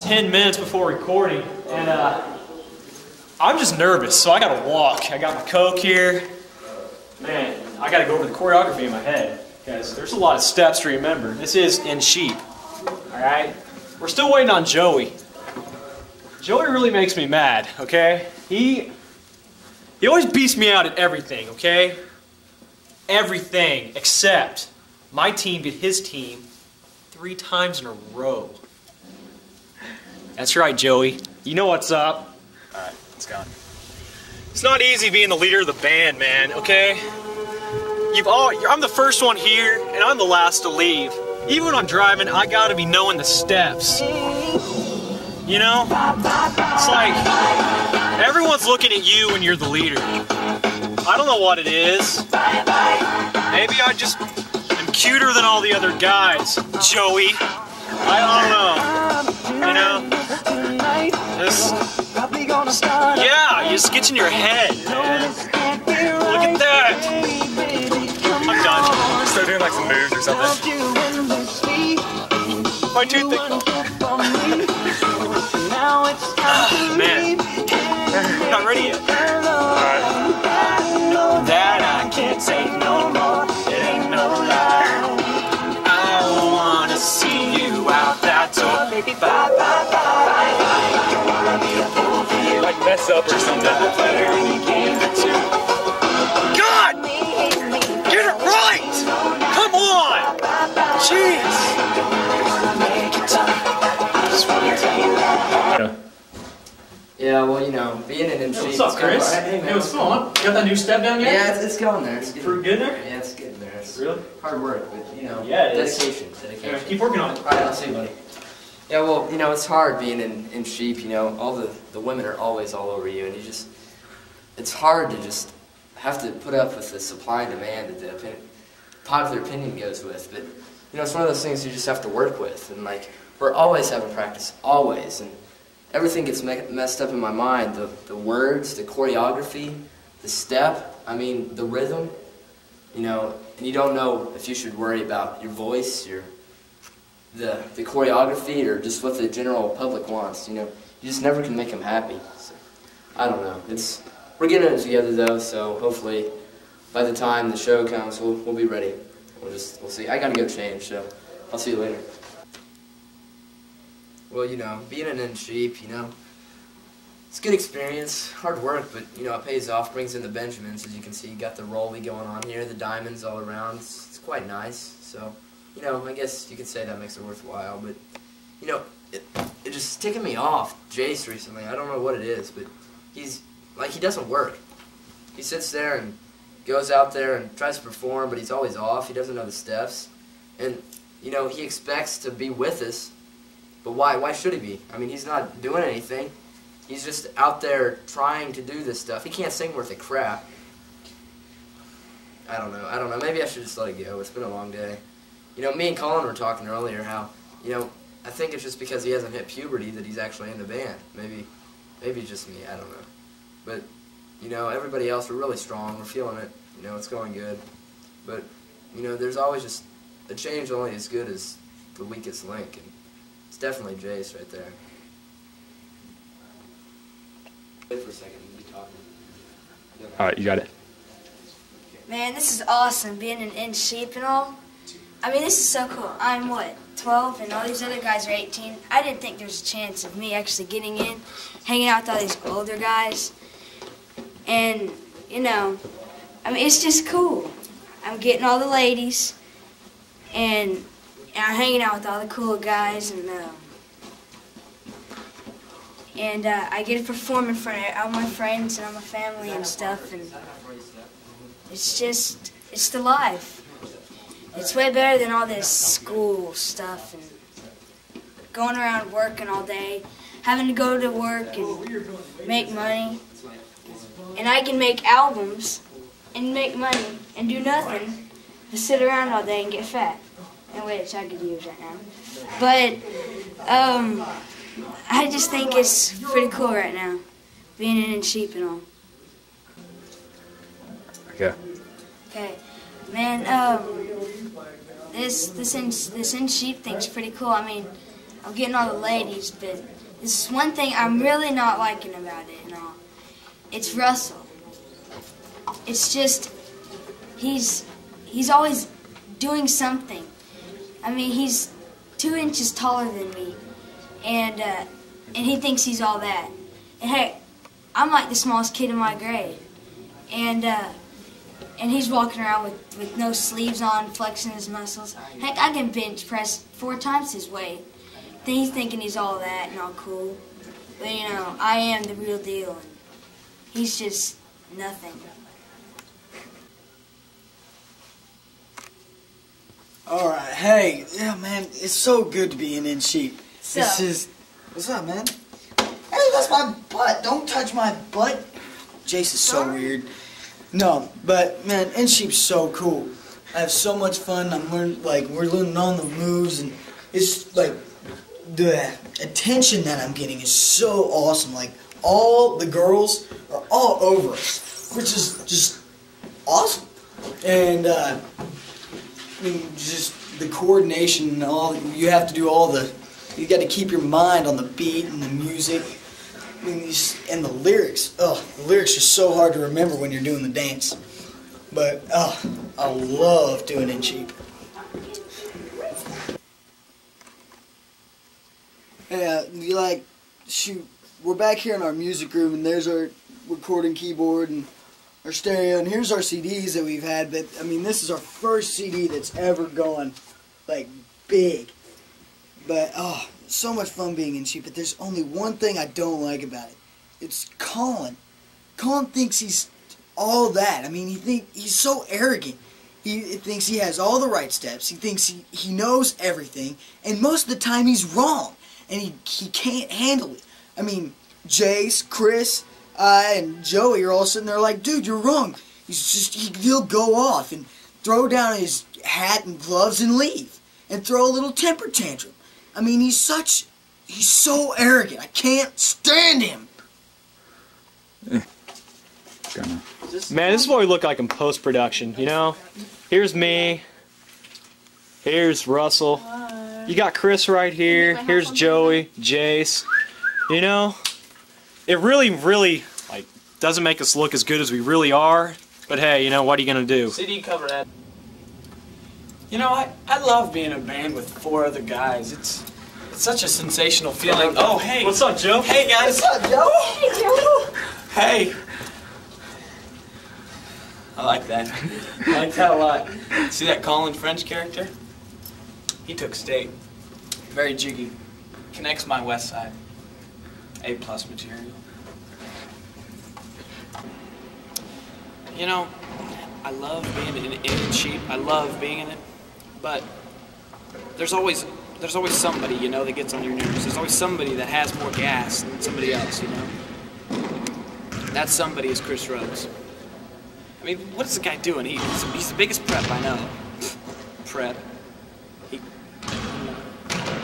10 minutes before recording, and uh, I'm just nervous, so I gotta walk. I got my Coke here. Man, I gotta go over the choreography in my head, because there's a lot of steps to remember. This is N'Sheep, alright? We're still waiting on Joey. Joey really makes me mad, okay? He, he always beats me out at everything, okay? Everything except my team beat his team three times in a row. That's right, Joey. You know what's up. Alright, let's go. It's not easy being the leader of the band, man, okay? You've all I'm the first one here and I'm the last to leave. Even when I'm driving, I gotta be knowing the steps. You know? It's like everyone's looking at you when you're the leader. I don't know what it is. Maybe I just am cuter than all the other guys, Joey. I don't know. You know? Just, yeah, you just gets your head, man. Look at that. I'm done. Start doing like some moves or something. My tooth ah, Man, not ready yet. Mess up or something. God! Get it right! Come on! Jeez! Yeah, well, you know, being an MC. What's up, Chris? Hey, man. what's going on? You got that new step down yet? Yeah, it's, it's going there. It's getting, Pretty good there? Yeah, it's getting there. It's Really? hard work, but you know, Yeah, it is. dedication, Yeah, dedication. keep working on it. All right, I'll see you, buddy. Yeah, well, you know, it's hard being in, N'Sheep. You know, all the the women are always all over you, and you just it's hard to just have to put up with the supply and demand that the opinion, popular opinion goes with. But you know, it's one of those things you just have to work with, and like we're always having practice, always, and everything gets me- messed up in my mind. The the words, the choreography, the step. I mean, the rhythm. You know, and you don't know if you should worry about your voice, your the the choreography, or just what the general public wants. You know, you just never can make them happy. So, I don't know. It's we're getting it together though, so hopefully by the time the show comes, we'll we'll be ready. We'll just we'll see. I gotta go change, so I'll see you later. Well, you know, being an N'Sheep, you know, it's a good experience, hard work, but you know it pays off. Brings in the Benjamins, as you can see. You got the rolly going on here, the diamonds all around. It's, it's quite nice. So, you know, I guess you could say that makes it worthwhile. But you know, it it just ticking me off, Jace recently. I don't know what it is, but he's like he doesn't work. He sits there and goes out there and tries to perform, but he's always off. He doesn't know the steps, and you know he expects to be with us, but why? Why should he be? I mean, he's not doing anything. He's just out there trying to do this stuff. He can't sing worth a crap. I don't know. I don't know. Maybe I should just let it go. It's been a long day. You know, me and Colin were talking earlier how, you know, I think it's just because he hasn't hit puberty that he's actually in the band. Maybe, maybe just me. I don't know. But, you know, everybody else, we're really strong. We're feeling it. You know, it's going good. But, you know, there's always just a change only as good as the weakest link. And it's definitely Jace right there. Wait for a second. Be talking. Alright, you got it. Man, this is awesome, being in, N'Sheep and all. I mean, this is so cool. I'm what, 12, and all these other guys are 18. I didn't think there was a chance of me actually getting in, hanging out with all these older guys. And, you know, I mean, it's just cool. I'm getting all the ladies, and, and I'm hanging out with all the cool guys, and, uh, and uh, I get to perform in front of all my friends and all my family and stuff, and it's just, it's the life. It's way better than all this school stuff and going around working all day, having to go to work and make money. And I can make albums and make money and do nothing but sit around all day and get fat. In which I could use right now. But um, I just think it's pretty cool right now, being in sheep and all. Okay. Okay, man. Um, this this in this N'Sheep thing's pretty cool. I mean, I'm getting all the ladies, but this is one thing I'm really not liking about it and all. It's Russell. It's just he's he's always doing something. I mean, he's two inches taller than me, and uh, and he thinks he's all that. And hey, I'm like the smallest kid in my grade, and uh, and he's walking around with, with no sleeves on, flexing his muscles. Heck, I can bench press four times his weight. Then he's thinking he's all that and all cool, but you know, I am the real deal, and he's just nothing. All right, hey, yeah, man, it's so good to be in N'Sheep. So- This is, what's up, man? Hey, that's my butt. Don't touch my butt. Jace is so weird. No, but man, N'Sheep's so cool. I have so much fun. I'm learning, like, we're learning all the moves, and it's like the attention that I'm getting is so awesome. Like, all the girls are all over us, which is just awesome. And uh, I mean, just the coordination and all. You have to do all the. You got to keep your mind on the beat and the music. I mean, these, and the lyrics. Oh, the lyrics are so hard to remember when you're doing the dance. But oh, I love doing it cheap. Yeah, like shoot. We're back here in our music room, and there's our recording keyboard and our stereo, and here's our CDs that we've had. But I mean, this is our first CD that's ever gone like big. But oh, so much fun being in sheep. But there's only one thing I don't like about it. It's Colin. Colin thinks he's all that. I mean, he think he's so arrogant. He thinks he has all the right steps. He thinks he, he knows everything, and most of the time he's wrong, and he he can't handle it. I mean, Jace, Chris, uh, and Joey are all sitting there like, dude, you're wrong. He's just he, he'll go off and throw down his hat and gloves and leave, and throw a little temper tantrum. I mean, he's such he's so arrogant. I can't stand him. Eh, gonna. Man, this is what we look like in post production, you know? Here's me. Here's Russell. You got Chris right here. Here's Joey, Jace. You know? It really, really like doesn't make us look as good as we really are. But hey, you know, what are you gonna do? CD cover ad. You know, I, I love being in a band with four other guys. It's it's such a sensational feeling. Oh, hey. What's up, Joe? Hey, guys. What's up, Joe? Hey. Joe. Hey. I like that. I like that a lot. See that Colin French character? He took state. Very jiggy. Connects my west side. A plus material. You know, I love being in, N'Sheep. I love being in it, but there's always there's always somebody you know that gets on your nerves. There's always somebody that has more gas than somebody else. You know. That somebody is Chris Rhodes. I mean, what is the guy doing? He, he's, he's the biggest prep I know. Prep. He,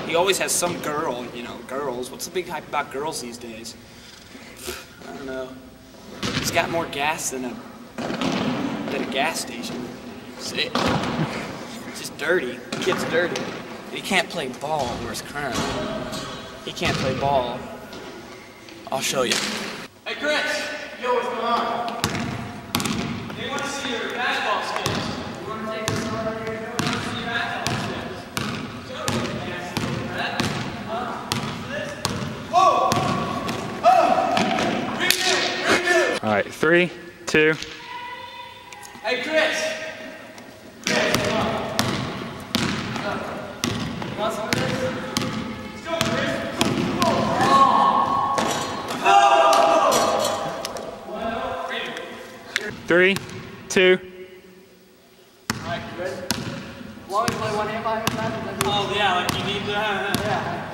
he always has some girl, you know, girls. What's the big hype about girls these days? I don't know. He's got more gas than a than a gas station. Sick. It's just dirty. The kid's dirty. He can't play ball where it's current. He can't play ball. I'll show you. Hey, Chris! Yo, what's going on? They want to see your basketball skills. You want to take this over here? You want to see your basketball skills? Show me your basketball skills. Huh? This? Whoa! Oh! Redo! Redo! All right, three, two. Hey, Chris! Chris, come on. You want some of this? Let's go, Chris. Three, two. Alright, you ready? As long as you play one hand behind your back, then Oh, yeah, like you need to. Yeah.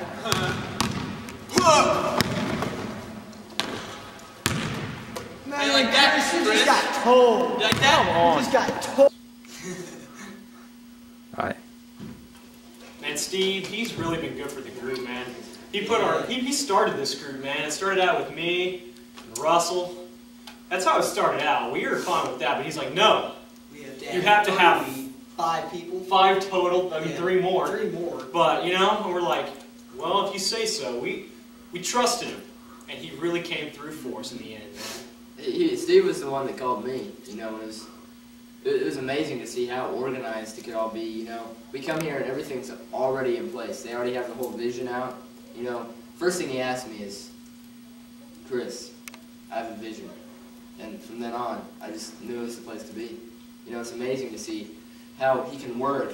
Man, You like that, Chris, you just got told. You like that? You just got told. All right. Man, Steve, he's really been good for the group, man. He put our he, he started this group, man. It started out with me and Russell. That's how it started out. We were fine with that, but he's like, no, We have to You have to have five people. five total, I mean Yeah. three more. Three more. But you know, and we're like, Well, if you say so, we we trusted him, and he really came through for us in the end. He, Steve was the one that called me. You know, it was it, it was amazing to see how organized it could all be. You know, we come here and everything's already in place. They already have the whole vision out. You know, first thing he asked me is, Chris, I have a vision, and from then on, I just knew it was the place to be. You know, it's amazing to see how he can work,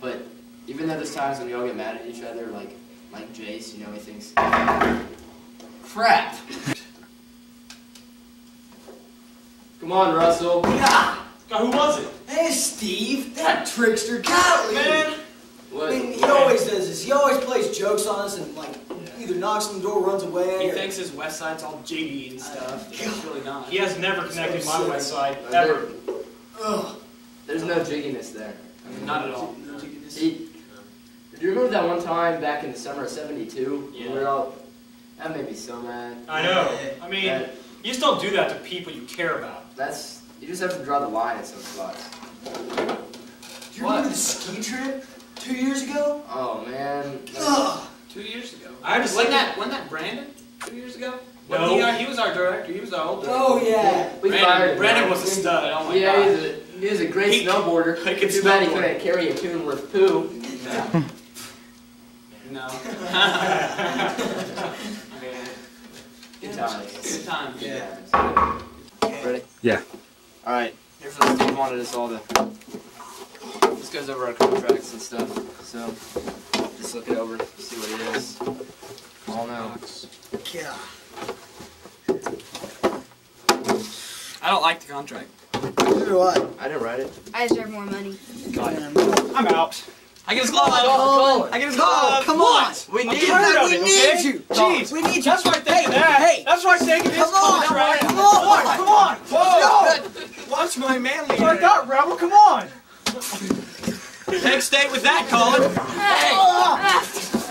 but even though there's times when we all get mad at each other, like like Jace, you know, he thinks, crap. Come on, Russell. Yeah. God, who was it? Hey, Steve, that trickster Catley. Man, What? I mean, he always does this. He always plays jokes on us and like either knocks on the door, runs away. He or- thinks his west side's all jiggy and uh, stuff. but It's really not. he has never connected my sick. west side There- ever. Ugh. There's no jigginess there. I mean, Not at all. He, do you remember that one time back in the summer of '72? Yeah. We were all. That made me so mad. I know. I mean, That, you just don't do that to people you care about. that's. You just have to draw the line at some spots. Do you remember the ski trip two years ago? Oh man. Ugh. Two years ago. I had to Wasn't that, wasn't that Brandon two years ago? No. He, uh, he was our director. He was our old director. Oh yeah. We Brandon, fired. Brandon was a stud. Oh my yeah, god. he was, a, he was a great He- snowboarder. he could Too bad he couldn't carry a tune worth poo. No. Good times. Good time. Yeah. Ready? Yeah. All right. Here's what Steve wanted us all to. This goes over our contracts and stuff. So just look it over, see what it is. All know. Yeah. I don't like the contract. Neither do I. I didn't write it. I deserve more money. Man. I'm out. I get his glove. Oh, Colin, I get his Colin, glove. come on. We need tired of we it, need okay? you. Jeez. We need you. That's right I'm that. hey. That's right I'm taking Come on. contract. Come on. Come on. Whoa. Watch my manly. That's what I thought, Rebel. Come on. Take state with that, Colin. Hey.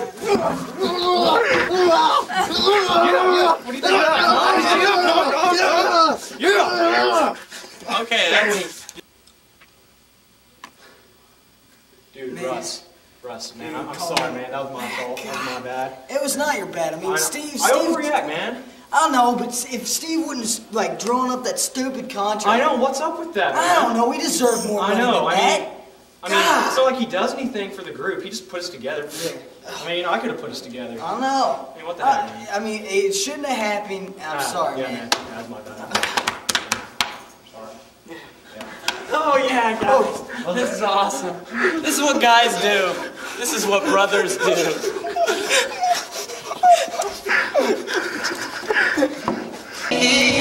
Okay, that's Dude, Russ. Russ, man, I'm, I'm sorry, man. That was my fault. That was my bad. It was not your bad. I mean, I, Steve. I Steve. overreact, man. I don't know, but if Steve wouldn't like drawn up that stupid contract, I know. What's up with that, man? I don't know. We deserve more I know, than I that. mean- I mean, God. it's not like he does anything for the group. He just puts us together. Yeah. I mean, you know, I could have put us together. I don't know. I mean, what the I, heck? I mean, it shouldn't have happened. I'm ah, sorry, yeah, man. Yeah, that's my bad. sorry. Oh yeah, guys! Oh. This is awesome. This is what guys do. This is what brothers do.